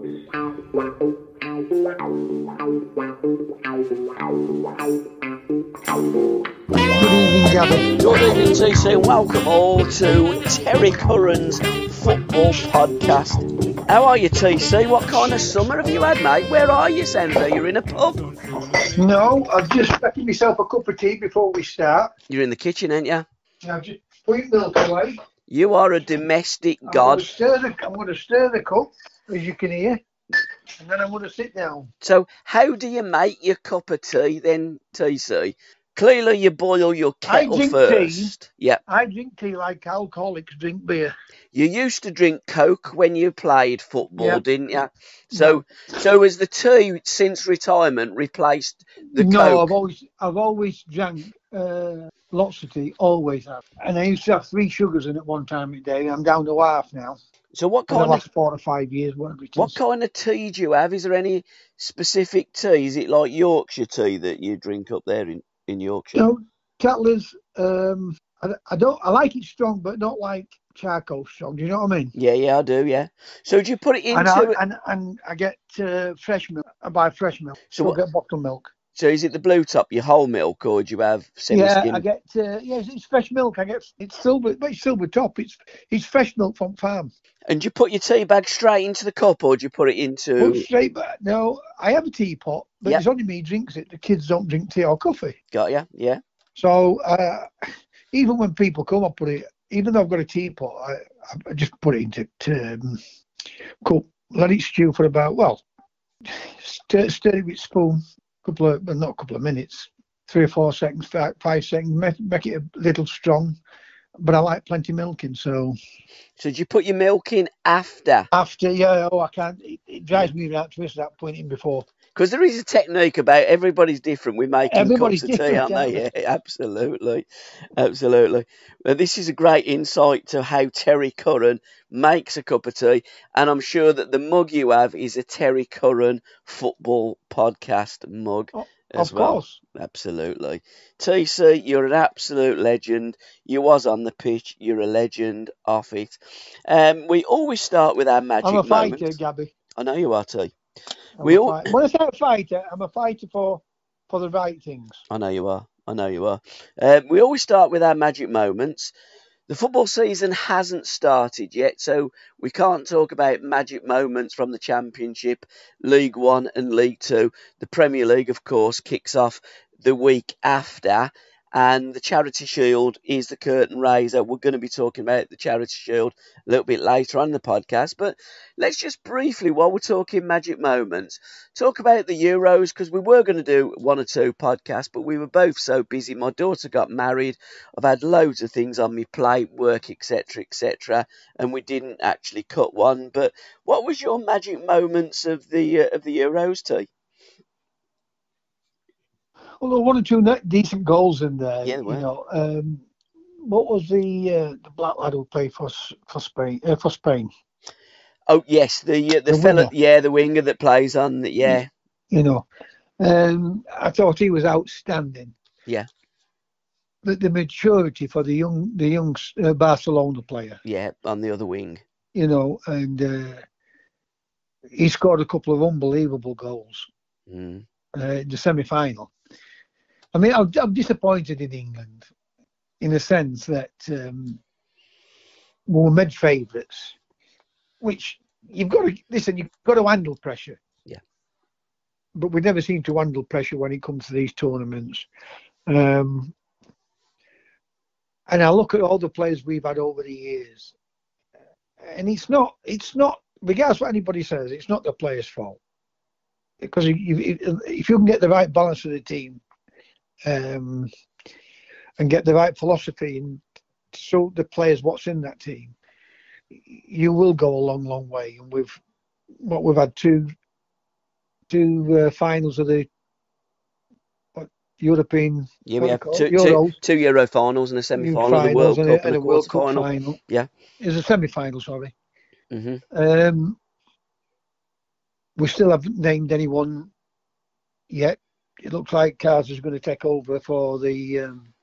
Good evening, Gavin. Good evening, TC. Welcome all to Terry Curran's Football Podcast. How are you, TC? What kind of summer have you had, mate? Where are you, Sandra? You're in a pub. No, I've just making myself a cup of tea before we start. You're in the kitchen, ain't you? I've just put milk away. You are a domestic I'm god. Gonna the, I'm going to stir the cup, as you can hear, and then I'm going to sit down. So, how do you make your cup of tea then, TC? Clearly, you boil your I kettle drink first. Yeah. I drink tea like alcoholics drink beer. You used to drink Coke when you played football, Yeah. didn't you? So, so has the tea since retirement replaced the no, Coke? I've always I've always drank uh, lots of tea, always have. And I used to have three sugars in it one time a day. I'm down to half now. So, what kind of last four or five years, whatever it is. What kind of tea do you have? Is there any specific tea? Is it like Yorkshire tea that you drink up there in, in Yorkshire? No, Cattler's, um, I, I don't, I like it strong, but not like charcoal strong. Do you know what I mean? Yeah, yeah, I do. Yeah. So do you put it into? And I, and, and I get uh, fresh milk. I buy fresh milk. So So what- I get bottled milk. So is it the blue top, your whole milk, or do you have Yeah, semi-skim? I get. Uh, yes, it's fresh milk. I get. It's silver, but it's silver top. It's it's fresh milk from farm. And do you put your tea bag straight into the cup, or do you put it into? Put straight back. No, I have a teapot, but Yep. it's only me drinks it. The kids don't drink tea or coffee. Got ya? Yeah. So uh, even when people come, I put it. Even though I've got a teapot, I, I just put it into to, um, cup. Let it stew for about well, stir, stir it with spoon. Couple of, well, not a couple of minutes, three or four seconds, five, five seconds. Make, make it a little strong. But I like plenty milk in, so So do you put your milk in after? after yeah, oh I can't. It, it drives me around to start point in before. Because there is a technique about everybody's different with making Everybody's cups of tea, aren't they? Yeah, absolutely, absolutely. Well, this is a great insight to how Terry Curran makes a cup of tea, and I'm sure that the mug you have is a Terry Curran football podcast mug Oh, as of well. course. Absolutely, TC, you're an absolute legend. You was on the pitch. You're a legend off it. Um, we always start with our magic I'm a fighter, moment. Gabby. I know you are, T. I'm We all- fighter. When I say a fighter, I'm a fighter for for the right things. I know you are. I know you are. Um, we always start with our magic moments. The football season hasn't started yet, so we can't talk about magic moments from the Championship, League One, and League Two. The Premier League, of course, kicks off the week after, and the Charity Shield is the curtain raiser. We're going to be talking about the Charity Shield a little bit later on the podcast, but let's just briefly, while we're talking magic moments, talk about the Euros because we were going to do one or two podcasts, but we were both so busy. My daughter got married. I've had loads of things on my plate, work, etc., etc., and we didn't actually cut one. But what was your magic moments of the uh, of the Euros, T? Well, there were one or two decent goals in there. Yeah, you know. Um, what was the uh, the black lad who played for for Spain? Uh, for Spain, Oh yes, the uh, the, The fella, yeah, the winger that plays on, the, yeah, you know. Um, I thought he was outstanding. Yeah. The, the maturity for the young the young uh, Barcelona player, yeah, on the other wing. you know, and uh, he scored a couple of unbelievable goals. Mm. uh, in the semi final. I mean, I'm, I'm disappointed in England in the sense that um, we were mid favourites, which you've got to listen, you've got to handle pressure. Yeah. But we never seem to handle pressure when it comes to these tournaments. Um, and I look at all the players we've had over the years, and it's not, it's not, regardless what anybody says, it's not the players' fault because if you, if you can get the right balance of the team um, and get the right philosophy and show the players what's in that team, you will go a long, long way. And we've what we've had two two uh, finals of the what, European Yeah, we have two, it? two, two Euro finals and a semi final of the World and, Cup a, and, and a World Cup final. final. Yeah. It's a semi-final, sorry. hmm Um, we still haven't named anyone yet. It looks like Carsley's going to take over for the um,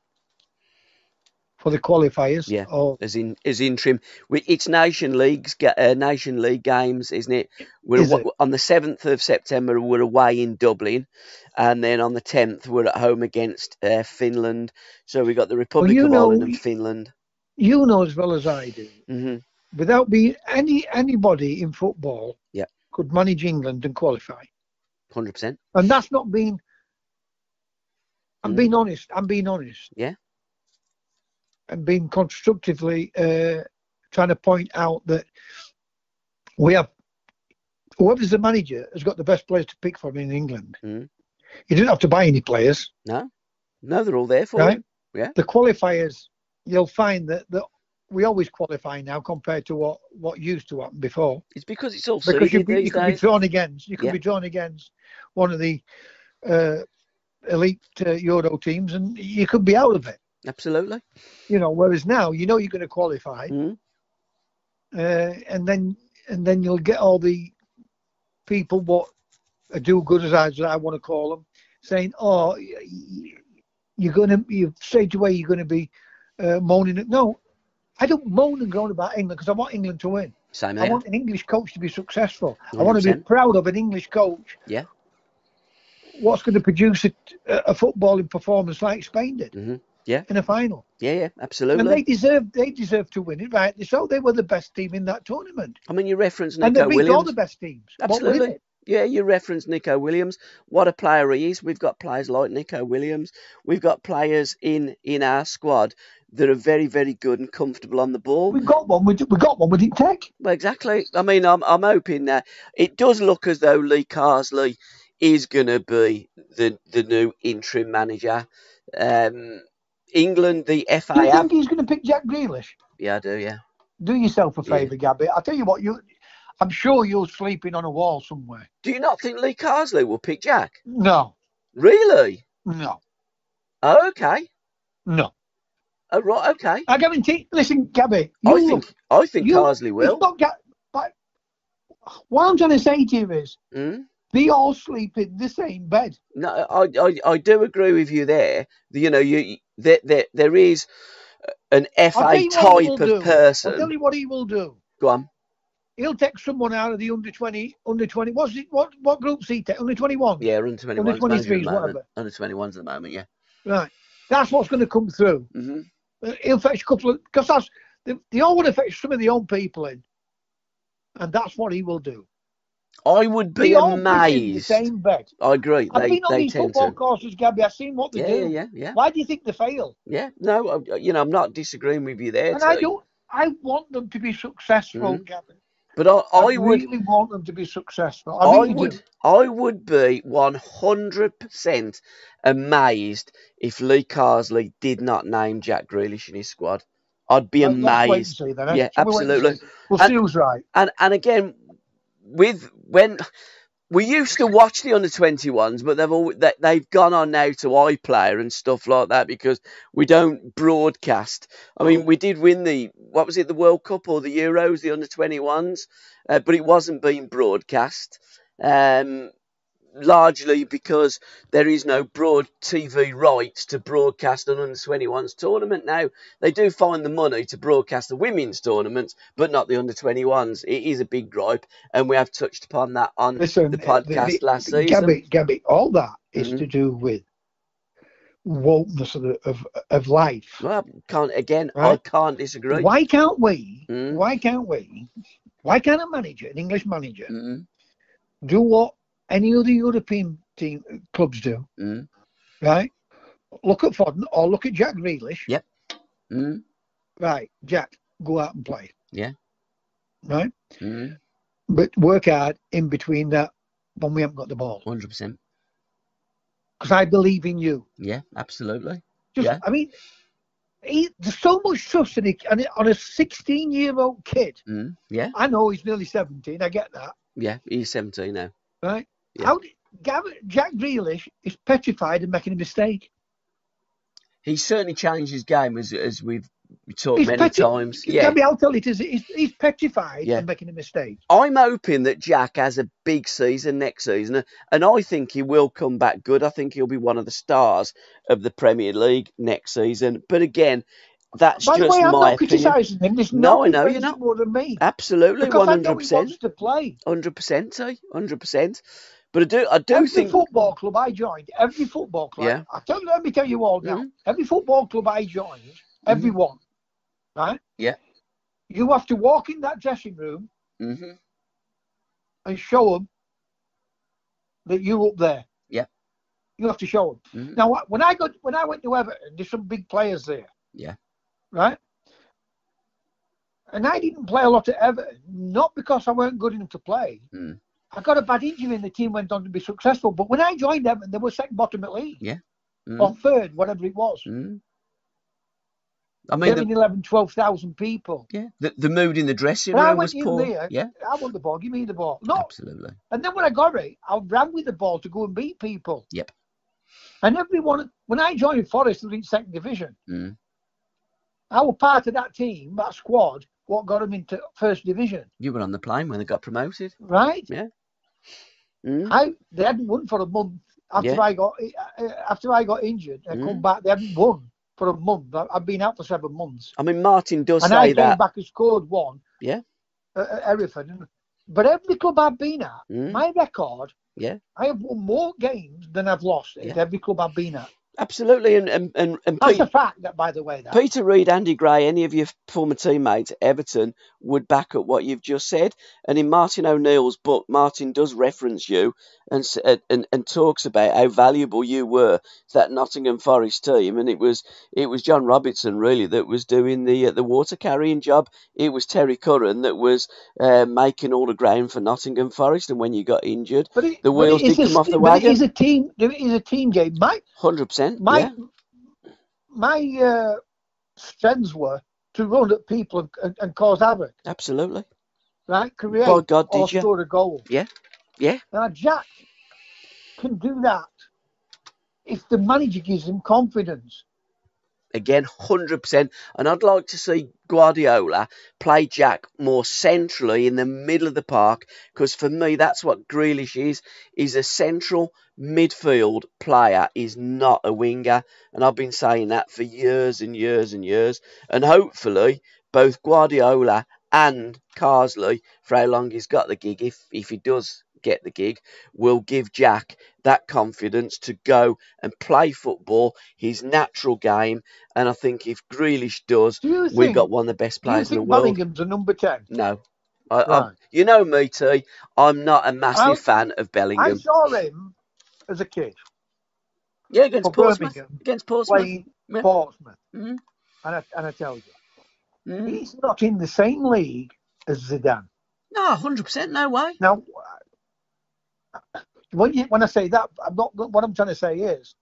for the qualifiers. Yeah. Or as in as interim. It's Nation Leagues, uh, Nation League games, isn't it? We're Is awa- it? on the seventh of September. We're away in Dublin, and then on the tenth we're at home against uh, Finland. So we got the Republic you of know- Ireland and Finland. you know as well as I do, hmm without being any anybody in football Yeah. could manage England and qualify. Hundred percent. And that's not being. I'm Mm. being honest. I'm being honest. Yeah. And being constructively uh, trying to point out that we have whoever's the manager has got the best players to pick from in England. Mm. You didn't have to buy any players, No, no, they're all there for right? you. Yeah. The qualifiers, you'll find that, that we always qualify now compared to what, what used to happen before. It's because it's all because you, you could be drawn against. You can Yeah. be drawn against one of the uh, elite uh, Euro teams, and you could be out of it. Absolutely. You know, whereas now you know you're going to qualify, Mm. uh, and then and then you'll get all the people what do good as I, want to call them, saying, "Oh, you're going to you straight away you're going to be uh, moaning." No, I don't moan and groan about England because I want England to win. Same I here. want an English coach to be successful. I want to be proud of an English coach. Yeah. What's going to produce a, a footballing performance like Spain did hmm Yeah. in a final? Yeah, yeah, absolutely. And they deserve they deserve to win it, right? So they were the best team in that tournament, I mean, you reference nico williams and they beat all the best teams. Absolutely. Yeah, you reference Nico Williams. What a player he is. We've got players like Nico Williams. We've got players in in our squad that are very, very good and comfortable on the ball. We've got one. We, we got one. We didn't take. Well, exactly. I mean, I'm I'm hoping that it does look as though Lee Carsley is going to be the the new interim manager. Um, England, the Do you think he's going to pick Jack Grealish? Yeah, I do. Yeah. Do yourself a Yeah. favour, Gabby. I'll tell you what. You, I'm sure you're sleeping on a wall somewhere. Do you not think Lee Carsley will pick Jack? No, Really? no, Oh, okay. no. Oh, right. Okay. I guarantee. Listen, Gabby. I think I think you- Carsley will. Not but what I'm trying to say to you is, Mm? They all sleep in the same bed. No, I, I I do agree with you there. You know, you there there, there is an FA tell you what he type will of do. I'll tell person. you what he will do. Go on. He'll take someone out of the under 20, under 20. What's it? What what group's he take? Under 21. Yeah, under twenty Under ones. 23s, whatever. Under twenty ones at the moment. Yeah. Right. That's what's going to come through. hmm Uh, He'll fetch a couple of because that's they, they all want to fetch some of the own people in, and that's what he will do. I would be They all in the amazed. same bed. I agree. I've They been on these football to. courses, Gabby. I've seen what they Yeah, do. yeah, yeah, yeah, Why do you think they fail? yeah. No, I- you know, I'm not disagreeing with you there. And I don't. I want them to be successful, Mhm. Gabby. But I, I, I would really want them to be successful. I, I really would do. I would be one hundred percent amazed if Lee Carsley did not name Jack Grealish in his squad. I'd be Let- let's wait and amazed. then, eh? Yeah, Shall we absolutely. We'll And- see who's right. And and again, with when we used to watch the under twenty ones, but they've all they, they've gone on now to iPlayer and stuff like that because we don't broadcast. I mean, we did win the what was it, the World Cup or the Euros, the under twenty ones, uh, but it wasn't being broadcast. Um, largely because there is no broad TV rights to broadcast an under 21s tournament now. They do find the money to broadcast the women's tournaments, but not the under 21s. It is a big gripe, and we have touched upon that on Listen, the podcast last season. Gabby, Gabby, all that is Mhm. to do with wokeness of, the, of of life. Well, can't again. I can't disagree. Why can't we? Mm. Why can't we? Why can't a manager, an English manager, Mm, do what any other European team clubs do? mm, Right? Look at Foden or look at Jack Grealish. Yep. mm, Right, Jack, go out and play. Yeah. Right, mm, but work hard in between that when we haven't got the ball. 100%. Because I believe in you. Yeah, absolutely. Just, Yeah. I mean, he, there's so much trust in it, and on a 16 year old kid. Mm, yeah, I know he's nearly 17. I get that, yeah. He's 17 now. right? Yeah. How did, Gavin, Jack Grealish is petrified of making a mistake. He's certainly changed his game as as we've talked He's many petri- times. Yeah. Gabby, I'll tell you, he's, he's petrified Yeah. of making a mistake. I'm hoping that Jack has a big season next season, and I think he will come back good. I think he'll be one of the stars of the Premier League next season. But again, That's By the just way, I'm my not opinion. criticising him. There's No, I know you're not. more than me. Absolutely, one hundred he percent, to play. hundred percent, eh? hundred percent. But I do, I do every think, football club I joined, every football club, Yeah. I tell you, let me tell you all now. Mhm. Every football club I joined, everyone, right? Yeah. You have to walk in that dressing room hmm and show them that you're up there. Yeah. You have to show them. Mhm. Now, when I got when I went to Everton, there's some big players there. Yeah. Right. And I didn't play a lot at Everton, not because I weren't good enough to play. Mm. I got a bad injury and the team went on to be successful. But when I joined them, they were second bottom at league Mhm. or third, whatever it was. Mhm. I mean, the, 10, 11, 12,000 people. yeah, the, the mood in the dressing When I room went was in poor. there, Yeah, I want the ball, give me the ball. No. absolutely. And then when I got it, I ran with the ball to go and beat people. Yep. And everyone, when I joined Forest they were in second division, Mm. I was part of that team, that squad, what got them into first division, You were on the plane when they got promoted. right? Mm. I they hadn't won for a month after Yeah. I got uh, after I got injured. I come Mm. back, they hadn't won for a month. I- I've been out for seven months, I mean, Martin does and I say came that. back and scored one. Yeah. At, at Hereford, but every club I've been at, Mm. my record, Yeah. I have won more games than I've lost at Yeah. every club I've been at. Absolutely, and and and, and That's Pete, a fact, that by the way. That. Peter Reid, Andy Gray, any of your former teammates at Everton would back up what you've just said. And in Martin O'Neill's book, Martin does reference you and and, and talks about how valuable you were to that Nottingham Forest team. And it was it was John Robertson really that was doing the uh, the water carrying job. It was Terry Curran that was uh, making all the ground for Nottingham Forest. And when you got injured, But it, the wheels did a, come off the but wagon. It is a team. It is a team game. My hundred percent, my yeah, my uh, strengths were to run at people and, and, and cause havoc, absolutely. right? Create By God, or did you? score a goal. Yeah, yeah. Now Jack can do that if the manager gives him confidence. Again 100% and I'd like to see Guardiola play Jack more centrally in the middle of the park because for me that's what Grealish is is a central midfield player. Is not a winger. And I've been saying that for years and years and years. And hopefully both Guardiola and Carsley for how long he's got the gig if if he does get the gig will give Jack that confidence to go and play football his natural game and I think if Grealish does, Do we've got one of the best players in the world. Bellingham's a number ten? No. I, Right. you know me, T. I'm not a massive I- fan of Bellingham. I saw him as a kid Yeah, against Portsmouth. Birmingham Against Portsmouth. playing Yeah. Portsmouth, Mhm. and I, and I tell you, Mm. he's not in the same league as Zidane. No, 100%, no way. Now, when you when I say that, I'm not. What I'm trying to say is,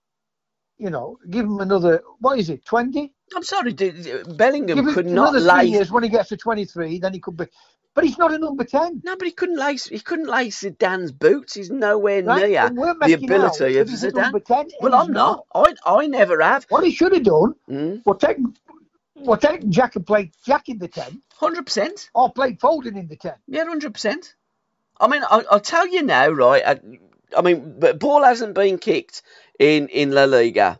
you know, give him another. What is it? Twenty? I'm sorry, Bellingham Give could not lace. years. When he gets to 23, then he could be. But he's not a number ten. No, but he couldn't lace. He couldn't lace Zidane's boots. He's nowhere Right? near the ability of Zidane. 10, Well, I'm not. I I never have. What he should have done Mm. was take, well, take Jack and play Jack in the 10. 100%. or play Foden in the 10. Yeah, hundred percent. I mean, I, I'll tell you now, right? I, I mean, but ball hasn't been kicked in in La Liga.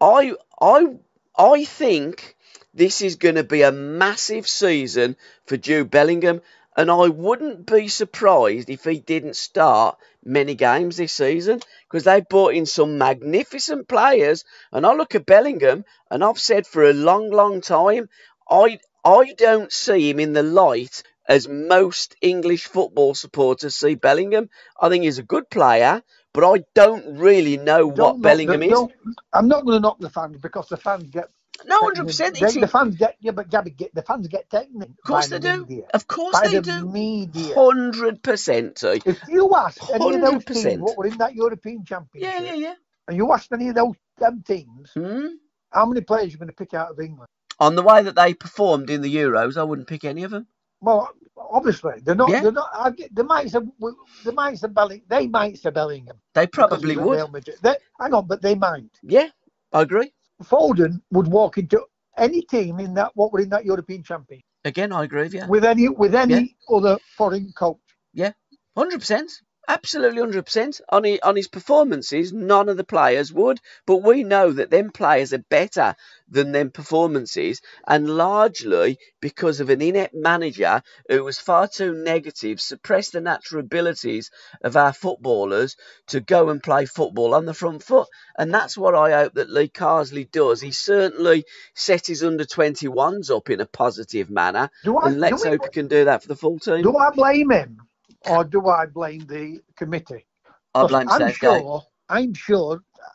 I I I think this is going to be a massive season for Jude Bellingham, and I wouldn't be surprised if he didn't start many games this season because they've brought in some magnificent players. And I look at Bellingham, and I've said for a long, long time, I I don't see him in the light as most English football supporters see Bellingham. I think he's a good player, but I don't really know what Don't knock Bellingham the- is. I'm not going to knock the fans because the fans get. No, hundred percent. The fans get. Yeah, but Gabby, get the fans get taken. Of course they the do. Media, Of course by they the do. media. Hundred percent. If you ask any of those 100%. teams what were in that European Championship, Yeah, yeah, yeah. and you ask any of those them teams, Hmm? how many players you're going to pick out of England? On the way that they performed in the Euros, I wouldn't pick any of them. Well, obviously they're not. Yeah. They're not. I get, they might say. They might say Bellingham. They might say Bellingham. They probably would. They, hang on, but they might. Yeah, I agree. Foden would walk into any team in that what were in that European champion. Again, I agree with you. with any with any other foreign coach. Yeah, Hundred percent. Absolutely, hundred percent. On his, on his performances, none of the players would, but we know that them players are better than them performances, and largely because of an inept manager who was far too negative, suppressed the natural abilities of our footballers to go and play football on the front foot, and that's what I hope that Lee Carsley does. He certainly set his under twenty ones up in a positive manner, Do I, and let's hope he can do that for the full team. do I blame him or do I blame the committee? I blame I'm Southgate. sure, I'm sure, uh,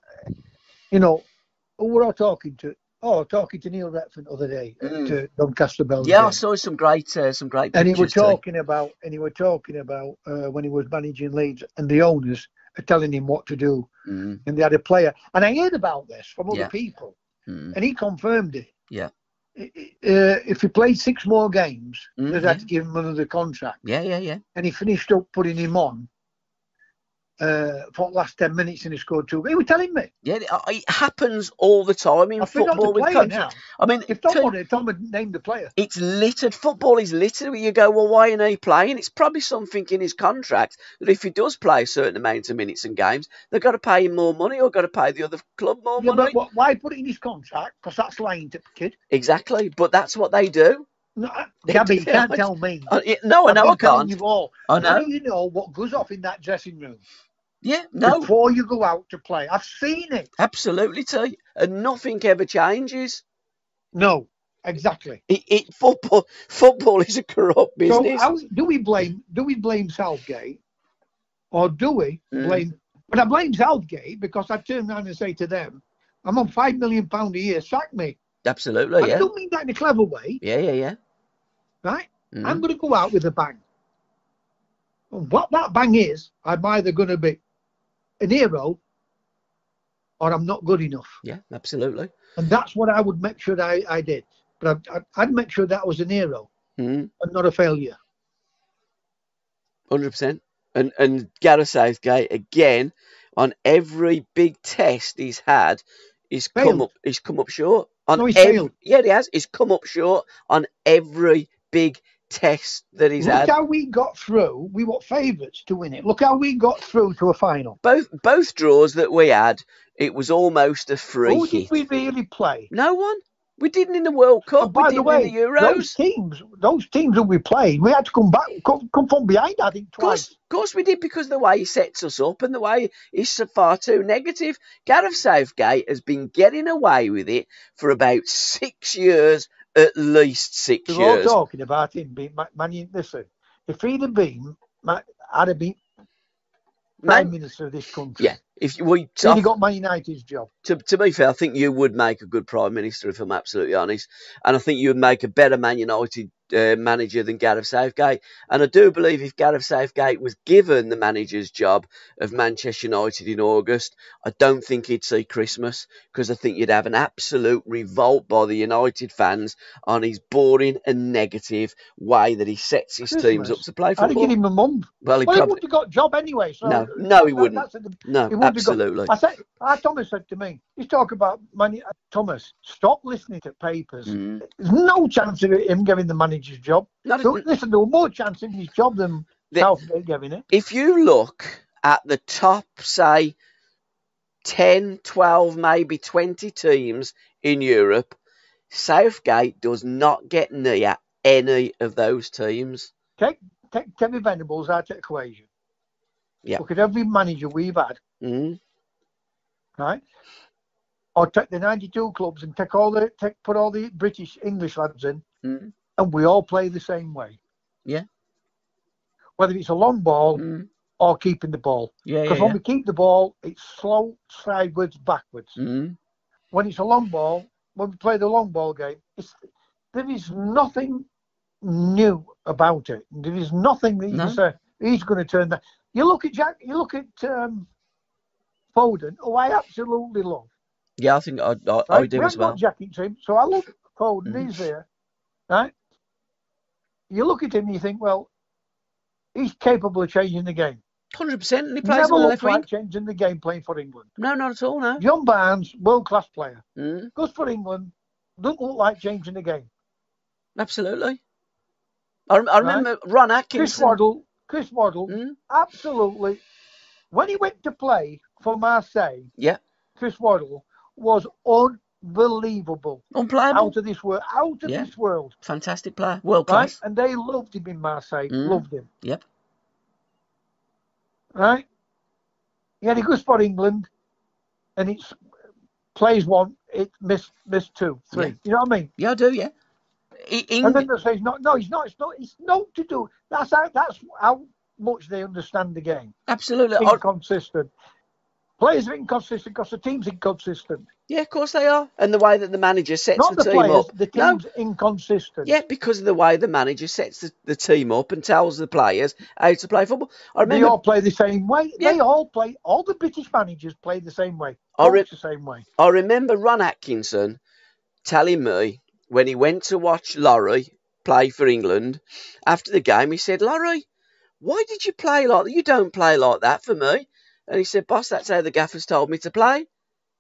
you know, who were I talking to? Oh, talking to Neil Redfearn the other day Mm. to Doncaster Bell. Yeah, I saw some great, uh, some great and he was too. talking about, and he was talking about uh, when he was managing Leeds, and the owners are telling him what to do, Mm, and they had a player, and I heard about this from other Yeah. people, mm, and he confirmed it. Yeah. Uh, if he played six more games, Mm, they'd had to give him another contract, yeah, yeah, yeah. and he finished up putting him on uh, for the last ten minutes, and he scored two. He was telling me. Yeah, it, happens all the time in I football the player now. I mean, If Tom to- wanted, Tom had named the player. it's littered. Football is littered. You go, well, why ain't he playing? It's probably something in his contract that if he does play a certain amount of minutes and games, they've got to pay him more money or got to pay the other club more Yeah, money. but why put it in his contract? Because that's lying to the kid. Exactly, but that's what they do. No, Gabby, you can't tell me. Uh, no, I know I can't. You all. I Now know. you know what goes off in that dressing room Yeah, no, before you go out to play. I've seen it. absolutely, T. And nothing ever changes. No, exactly. It, it football football is a corrupt So business. how, do we blame? Do we blame Southgate, or do we Mm. blame? But I blame Southgate because I turn around and say to them, "I'm on five million pound a year. Sack me." Absolutely, I yeah. don't mean that in a clever way, Yeah, yeah, yeah. Right? Mhm. I'm going to go out with a bang. And what that bang is, I'm either going to be an hero or I'm not good enough. Yeah, absolutely. And that's what I would make sure I, I did. But I'd, I'd- I'd make sure that was an hero Mm, and not a failure. 100%. And, and Gareth Southgate, again, on every big test he's had, he's come up he's come up short. On No, he's every, failed. Yeah, he has. He's come up short on every big test that he's Look had. how we got through. We were favourites to win it. Look how we got through to a final. Both both draws that we had, it was almost a free Who hit. did we really play? No one. We didn't in the World Cup. And by we the didn't way, in the Euros. those teams, those teams that we played, we had to come back, come, come from behind. I think Of course, twice. of course we did because the way he sets us up and the way he's so far too negative. Gareth Southgate has been getting away with it for about six years, at least six We're all years. talking about him being Man Listen, if he'd have been, I'd have been Prime Man, Minister of this country. yeah, if you- we, He'd have got Man United's job. to, to be fair, I think you would make a good prime minister if I'm absolutely honest, and I think you would make a better Man United uh, manager than Gareth Southgate. And I do believe if Gareth Southgate was given the manager's job of Manchester United in August, I don't think he'd see Christmas because I think you'd have an absolute revolt by the United fans on his boring and negative way that he sets his teams up to play I'd have football. him a month. Well, he Well, he probably would have got a job anyway. So no, no, he that- wouldn't. a- No, he wouldn't got- absolutely. I said, Thomas said to me, he's talking about money. uh, Thomas, stop listening to papers. Mm. There's no chance of him getting the manager's job. Not So, listen, there was more chance in his job than The- Southgate getting it. if you look at the top, say, 10, 12, maybe 20 teams in Europe, Southgate does not get near any of those teams. Take take Kevin Venables out of the equation. Yeah. Look at every manager we've had, Mm, right? Or take the 92 clubs and take all the take put all the British English lads in, mm, and we all play the same way. Yeah. Whether it's a long ball mm. or keeping the ball. Yeah, yeah, Because yeah. when we keep the ball, it's slow, sideways, backwards. Mm, When it's a long ball, when we play the long ball game, it's, there is nothing new about it. There is nothing that you No. can say he's going to turn that. You look at Jack. You look at um, Foden, who I absolutely love. yeah, I think I, I, I Right? do we as well. got Jack him, so I love Foden. Mhm. He's there, right? You look at him and you think, well, he's capable of changing the game. 100%, and he plays never on the looks left wing. like changing the game playing for England. No, not at all, no. John Barnes, world class player, Mm, goes for England, doesn't look like changing the game. absolutely. I, I remember Ron Chris Waddle, Chris Waddle, Mm. absolutely. When he went to play for Marseille, Yeah. Chris Waddle was unbelievable. Unplayable. Out of this world. Out of Yeah. this world. Fantastic player. World Right? class. And they loved him in Marseille. Mm. Loved him. Yep. Right? He Yeah, he goes for England and it's plays one, it missed missed two, three. Yeah. You know what I mean? Yeah, I do, yeah. I- Eng- And then they say he's not no, he's not, it's not it's not to do that's how that's how much they understand the game. Absolutely. I- Inconsistent. Players are inconsistent because the team's inconsistent. yeah, of course they are. And the way that the manager sets Not the, the team players, up. the no, team's inconsistent. Yeah, because of the way the manager sets the, the team up and tells the players how to play football. I remember, They all play the same way. Yeah. They all play. All the British managers play the same way. I re- the same way. I remember Ron Atkinson telling me when he went to watch Laurie play for England after the game, he said, Laurie, why did you play like that? You don't play like that for me. And he said, Boss, that's how the gaffers told me to play.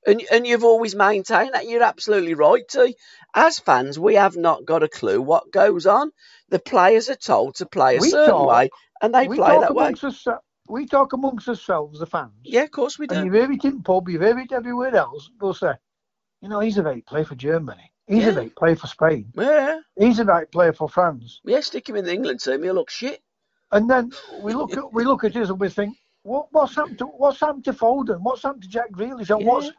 And, and you've always maintained that. You're absolutely right, T. As fans, we have not got a clue what goes on. The players are told to play a We certain talk- way, and they play that way. amongst us. We talk amongst ourselves, the fans. Yeah, of course we do. And you hear it in pub, you hear it everywhere else. They'll say, you know, he's a right player for Germany. He's Yeah. a right player for Spain. Yeah, He's a right player for France. yeah, stick him in the England team. He'll look shit. And then we look at we look at us and we think, what, what's happened to what's happened to Foden? What's happened to Jack Grealish? And Yeah. what's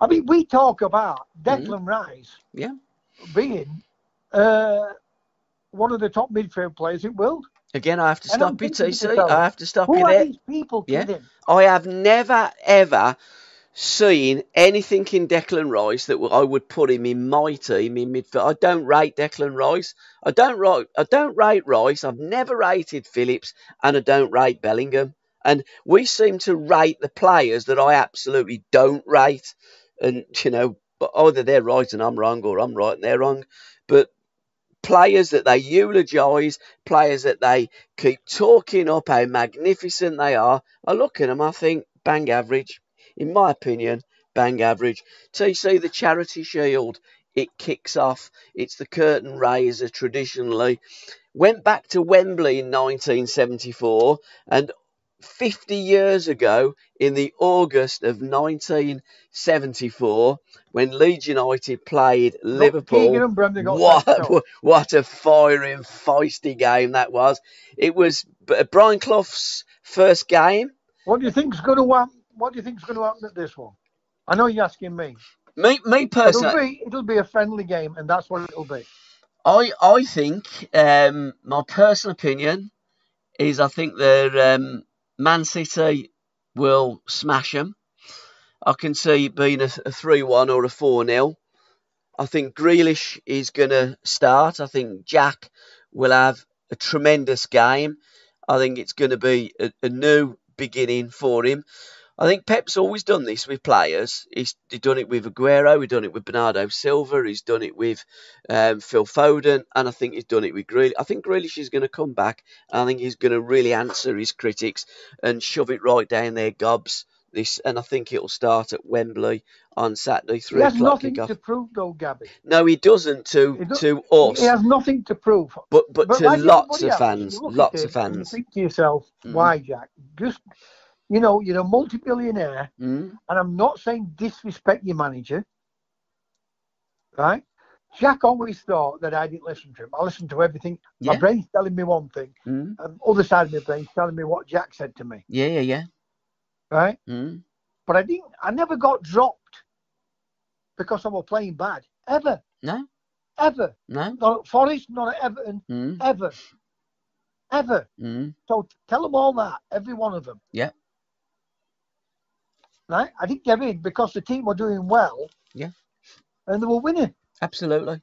I mean, we talk about Declan Rice Yeah. being uh, one of the top midfield players in the world. Again, I have to stop you, think you can TC. I have to stop Who you are there. these people Yeah. kidding? I have never ever seen anything in Declan Rice that I would put him in my team in midfield. I don't rate Declan Rice. I don't rate. I don't rate Rice. I've never rated Phillips, and I don't rate Bellingham. And we seem to rate the players that I absolutely don't rate. And you know, either they're right and I'm wrong, or I'm right and they're wrong. But players that they eulogise, players that they keep talking up how magnificent they are. I look at them, I think, bang average. In my opinion, bang average. TC, the Charity Shield, it kicks off. It's the curtain raiser traditionally. Went back to Wembley in 1974 and 50 years ago, in the August of 1974, when Leeds United played Liverpool. Brendan got What, what a fiery and feisty game that was. It was Brian Clough's first game. What do you think's going to happen? What do you think's going to happen at this one? I know you're asking me. Me, me It'll personally, be it'll be a friendly game, and that's what it'll be. I, I think, um, my personal opinion is I think that um, Man City will smash them. I can see it being a, a 3 1 or a 4 0. I think Grealish is going to start. I think Jack will have a tremendous game. I think it's going to be a, a new beginning for him. I think Pep's always done this with players. He's, done it with Aguero, he's done it with Bernardo Silva, he's done it with um, Phil Foden, and I think he's done it with Grealish. I think Grealish is going to come back. And I think he's going to really answer his critics and shove it right down their gobs. This, and I think it'll start at Wembley on Saturday, 3 He has o'clock nothing to prove, though, Gabby. No, he doesn't to He to us, He has nothing to prove. but but, But to like lots of fans, you look at lots of fans. think to yourself, Mm. why, Jack? Just, you know, you're a multi-billionaire, Mm, and I'm not saying disrespect your manager, right? Jack always thought that I didn't listen to him. I listened to everything. My brain's telling me one thing, mm, and other side of my brain's telling me what Jack said to me, yeah, yeah, yeah. right? Mm, But I didn't. I never got dropped because I was playing bad ever, no, ever. no. Not at Forest, not at Everton, Mm, ever, ever. mm, So tell them all that, every one of them. Yeah. Right? I didn't get in because the team were doing well. Yeah. And they were winning. absolutely.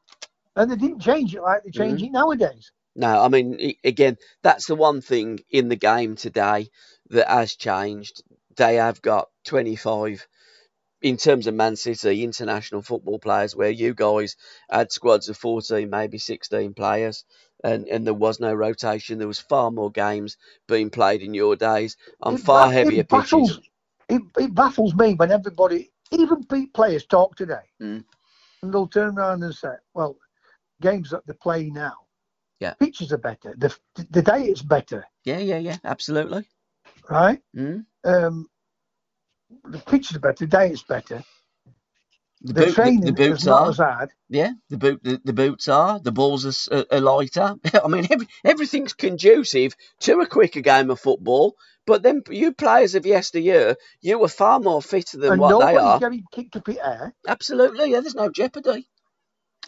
And they didn't change it like they change Mhm. it nowadays. No, I mean, again, that's the one thing in the game today that has changed. They have got 25, in terms of Man City, international football players, where you guys had squads of 14, maybe 16 players, and, and there was no rotation. There was far more games being played in your days on far heavier pitches. It, it baffles me when everybody, even players, talk today. Mm. And they'll turn around and say, well, games that they play now, Yeah. pitches are better. The, the diet's better. Yeah, yeah, yeah, absolutely. right? Mm. Um, the pitches are better, the diet's better. The, The, boot, the, training the boots are. Yeah, the boot, the, the boots are. The balls are, are, lighter. I mean, every, everything's conducive to a quicker game of football. But then you players of yesteryear, you were far more fitter than and what they nobody's are. getting kicked up air. Eh? Absolutely, yeah. There's no jeopardy.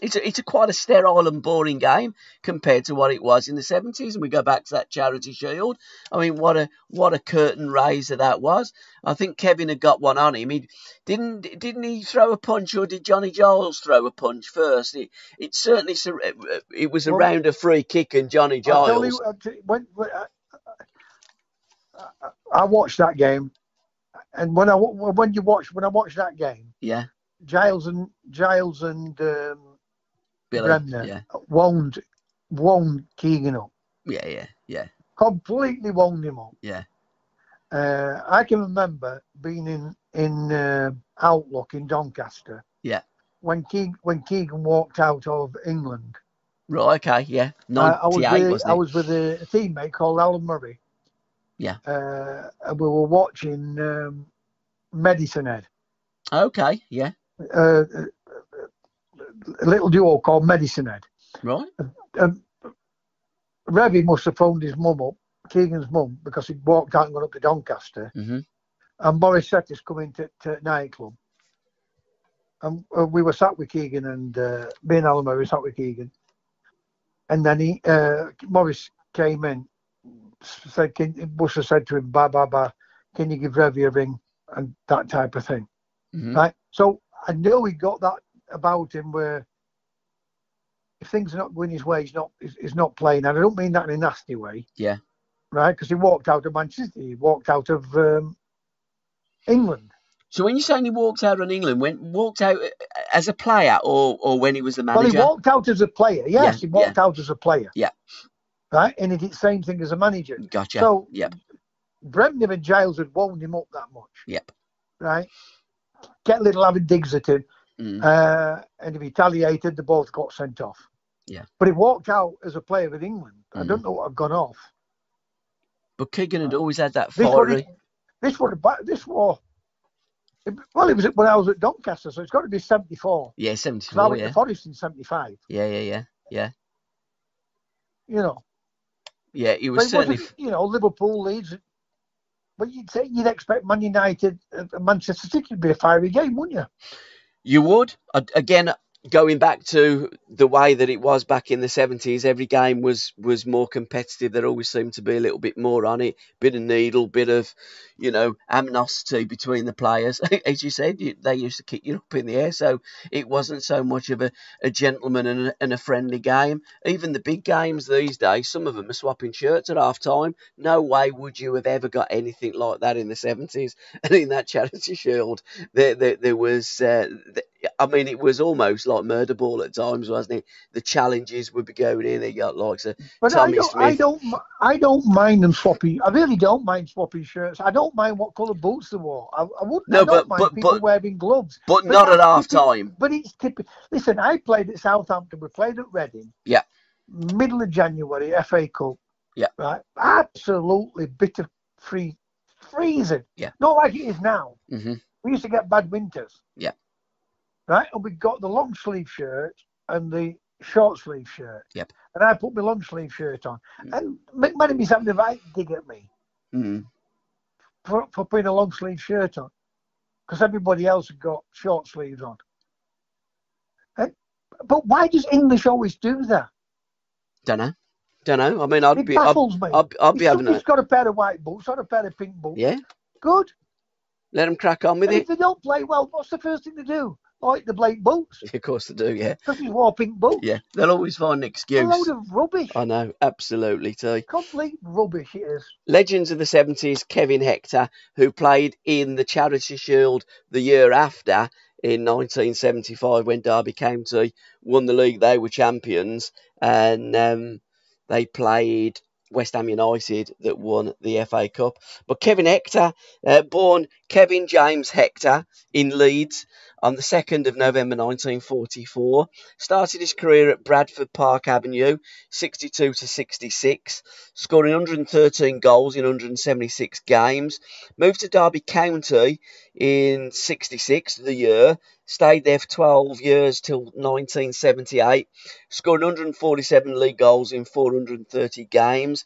It's a, it's a quite a sterile and boring game compared to what it was in the 70s. And we go back to that Charity Shield. I mean, what a what a curtain raiser that was. I think Kevin had got one on him. He didn't didn't he throw a punch or did Johnny Giles throw a punch first? It, it certainly it was Well, around a free kick and Johnny Giles. you, I'll tell you, when, when I, I- I watched that game, and when I when you watch when I watched that game, Yeah, Giles and Giles and um, Billy. Bremner Yeah, wound wound Keegan up, yeah, yeah, yeah, completely wound him up. yeah. Uh, I can remember being in in uh, Outlook in Doncaster. Yeah. When Keegan when Keegan walked out of England, Right, okay, yeah. I, I was 98, with, wasn't I was with a, a teammate called Alan Murray. Yeah. Uh, and we were watching um, Medicine Head, Okay, yeah. uh, a little duo called Medicine Head. Right. Um, Revie must have phoned his mum up, Keegan's mum, because he walked out and gone up to Doncaster. hmm And Maurice Setters come into to nightclub. And uh, we were sat with Keegan and uh, me and Alan Murray sat with Keegan. And then he, uh, Morris came in, said, can, must have said to him, ba, ba, ba, can you give Revie a ring? And that type of thing. hmm Right. So I know he got that about him where if things are not going his way, he's not he's, he's not playing. And I don't mean that in a nasty way. Yeah. Right, because he walked out of Manchester, he walked out of um, England. So when you're saying he walked out on England, when walked out uh, as a player or or when he was the manager? Well, he walked out as a player. Yes, Yeah, he walked out as a player. Yeah. Right, and he did the same thing as a manager. Gotcha. So- yep. Bremner and Giles had wound him up that much. Yep. Right. Get little having digs at him. Mm. Uh, and if he retaliated, they both got sent off. Yeah. But he walked out as a player with England. I Mm. don't know what had gone off. But Keegan had always had that This fiery. this was this war. Well, it was when I was at Doncaster, so it's got to be seventy four. Yeah, Because I 74. went Yeah. to Forest in seventy five. Yeah, yeah, yeah. yeah. You know, Yeah, he was certainly. wasn't, you know Liverpool, Leeds. But you'd say you'd expect Man United, uh, Manchester City to be a fiery game, wouldn't you? You would. Again, going back to the way that it was back in the 70s, every game was was more competitive. There always seemed to be a little bit more on it. Bit of needle, bit of, you know, amnesty between the players. As you said, you, they used to kick you up in the air, so it wasn't so much of a, a gentleman and a, and a friendly game. Even the big games these days, some of them are swapping shirts at half time. No way would you have ever got anything like that in the 70s. And in that Charity Shield, there, there, there was, uh, I mean, it was almost like murder ball at times, wasn't it? The challenges would be going in. They got like so, But Tommy I don't, I don't, I don't mind them swapping. I really don't mind swapping shirts. I don't mind what colour boots they wore. I, I wouldn't. No, I don't but- mind but- people but- wearing gloves. but But not at half time. But it's typical. Listen, I played at Southampton. We played at Reading. Yeah. Middle of January, FA Cup. Yeah. Right. Absolutely bitter free, freezing. Yeah. Not like it is now. hmm We used to get bad winters. Yeah. Right, and we got the long sleeve shirt and the short sleeve shirt. Yep. And I put my long sleeve shirt on. Mm. And McMenemy's having a right dig at me mm for, for putting a long sleeve shirt on. Because everybody else had got short sleeves on. And, but why does English always do that? Don't know. Don't know. I mean, I'd it be, I'd, baffles me. I'd, I'd be having a somebody's got a pair of white boots or a pair of pink boots. yeah. Good. Let them crack on with And if they don't play well, what's the first thing to do? Like the Blake boots. Of course they do. Yeah, Because he's wore pink boots. yeah. They'll always find an excuse. A load of rubbish. I know, absolutely, T. Complete rubbish it is. Legends of the 70s, Kevin Hector, who played in the Charity Shield the year after in 1975 when Derby County won the league. They were champions and um, they played West Ham United that won the FA Cup. But Kevin Hector, uh, born Kevin James Hector in Leeds on the 2nd of November 1944. Started his career at Bradford Park Avenue, 62 to 66, scoring 113 goals in 176 games. Moved to Derby County in 66, the year. Stayed there for 12 years till 1978. Scored 147 league goals in 430 games.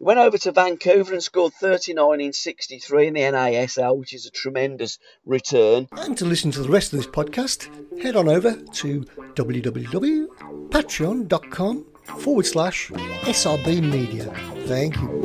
He went over to Vancouver and scored 39 in 63 in the NASL, which is a tremendous return. And to listen to the rest of this podcast, head on over to www.patreon.com forward slash SRB Media. Thank you.